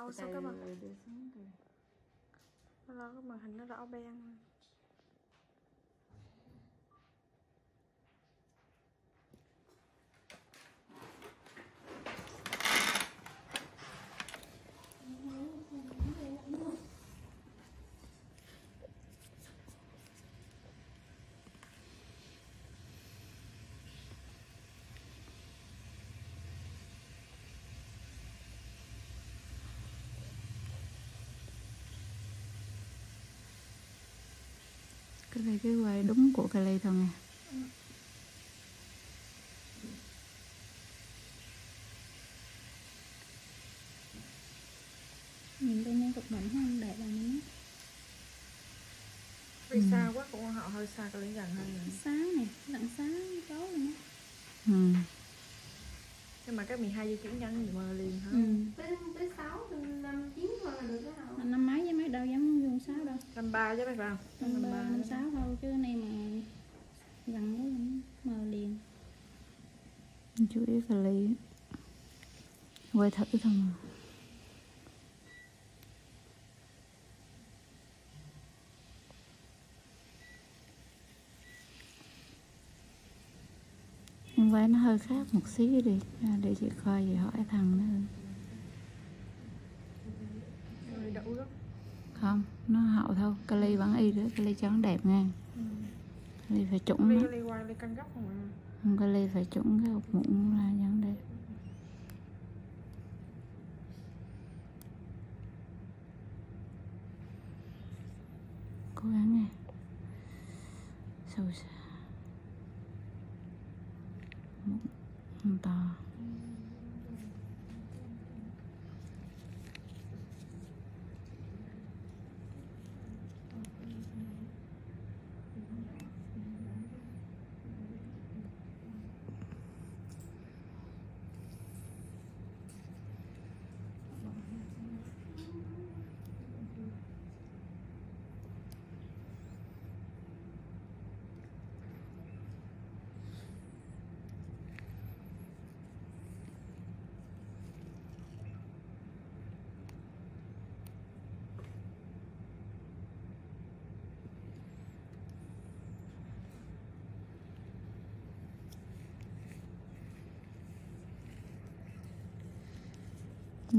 lâu sao cái xuống kìa. lâu lâu cái màn hình nó đỏ ben cái này cái quay đúng của cái ly thôi nha nhìn bên nhân cục mảnh không đẹp là nó vì xa quá? Cũng họ hơi xa cái gần hơn nữa. sáng này lặng sáng tối luôn á ừ. nhưng mà cái 12 dây chuyển nhân thì mờ liền hả? Ừ. tới tới sáu năm chín thôi là được đó hả năm mấy với mấy đâu dám dùng sáu đâu năm ba chứ phải không năm ba năm sáu thôi chứ này mà gần quá mờ liền. Chú ý cái ly quay thử thôi mà nhưng quay nó hơi khác một xíu đi để chị coi chị hỏi thằng nữa rồi đậu đó không nó hậu thôi. Cái ly vẫn y cái ly cho nó đẹp nha. Cái ly phải ly nó ly quay ly căng góc không à không cái ly phải trũng cái hộp mụn là cho nó đẹp. Cố gắng nha. Sâu xa. Mụn to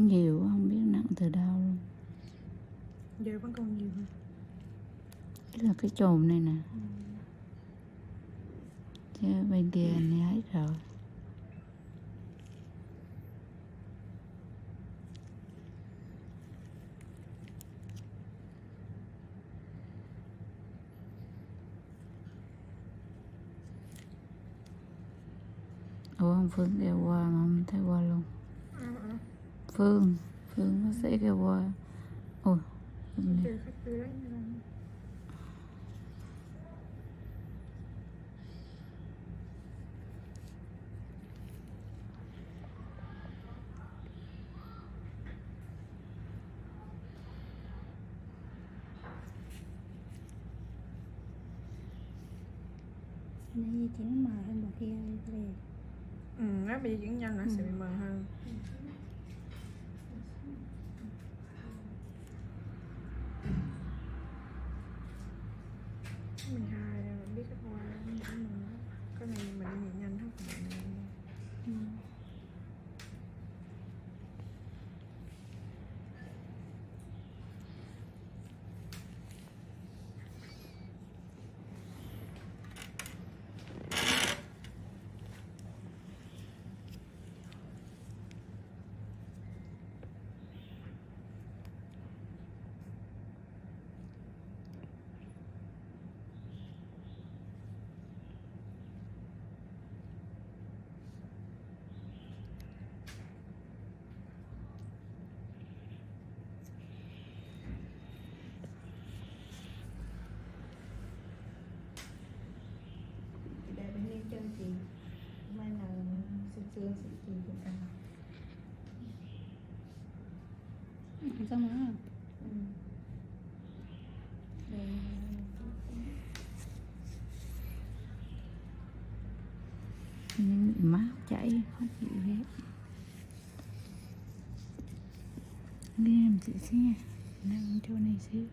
nhiều không biết nặng từ đâu luôn. Giờ vẫn còn nhiều hơn Cái là cái chùm này nè. Chứ bên kia này hết rồi. Ủa không Phương kêu qua mà không thấy qua luôn à, à. Phương Phương bác sĩ kêu qua Ôi là- này di chuyển mờ hơn bữa kia liền ừ nếu bị chuyển nhân nó sẽ bị mờ hơn. Mình hai mình biết cách qua mình cái này mình đi nhẹ nhanh không phải mình ừ. chị để bên đây chân chị mai là xương xương chị chị cũng cần Ừ, xong rồi ừ. Những bị máu chảy không chịu hết. Đi làm chị nha nằm chỗ này xíu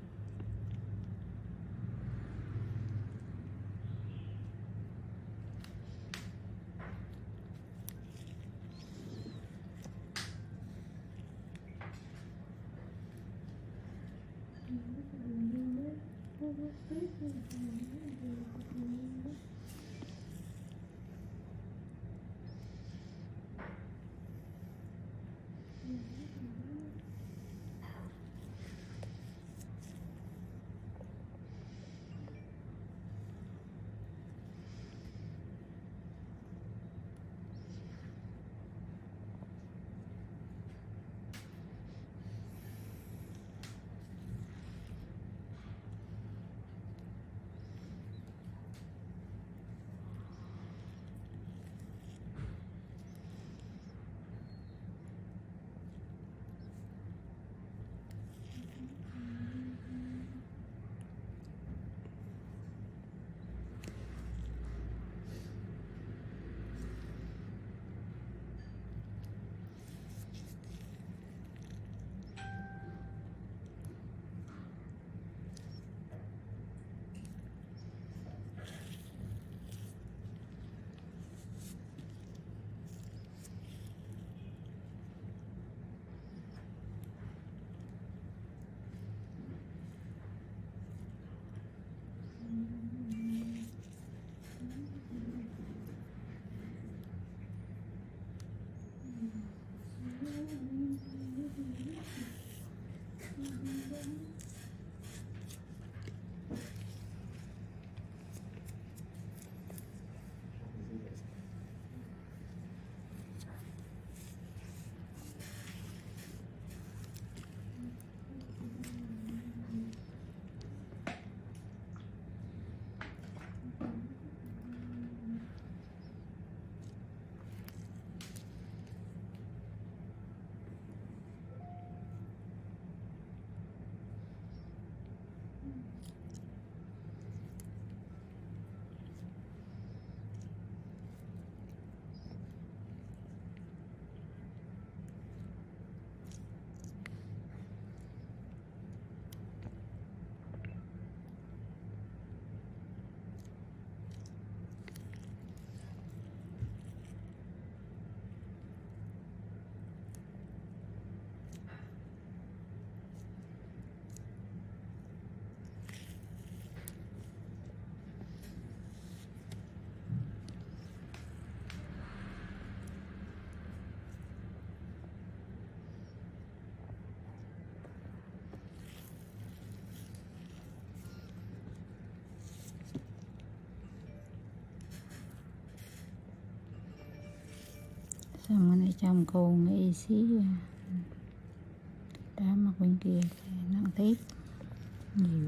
Thank you. Xong cái này trong cồn cái xí đá mặt bên kia nặng tiếp nhiều.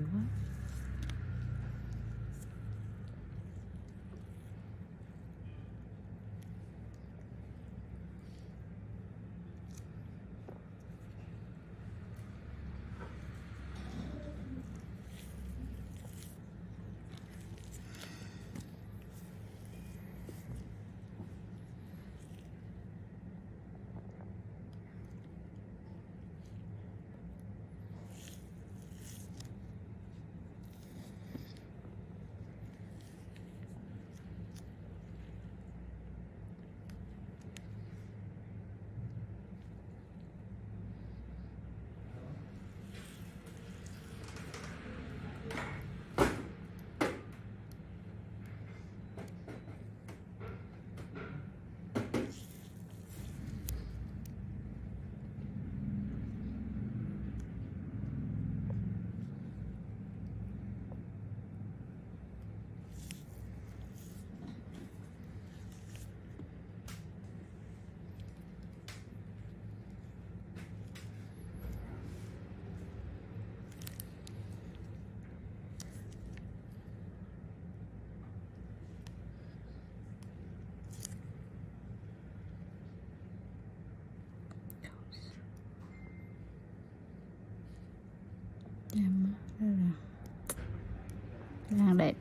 hàng đẹp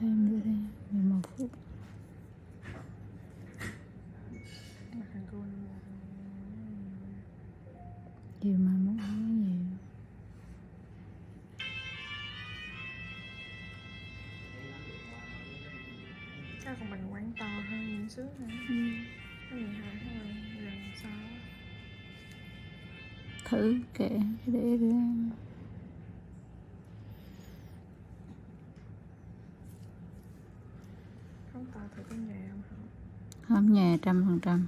thêm nữa thế. Chắc còn mình quán to hơn những xứ nữa? Ừ. cái gì hả? Thôi lần sau thử kệ để để không to thử cái nhà không? Hả không nhà trăm phần trăm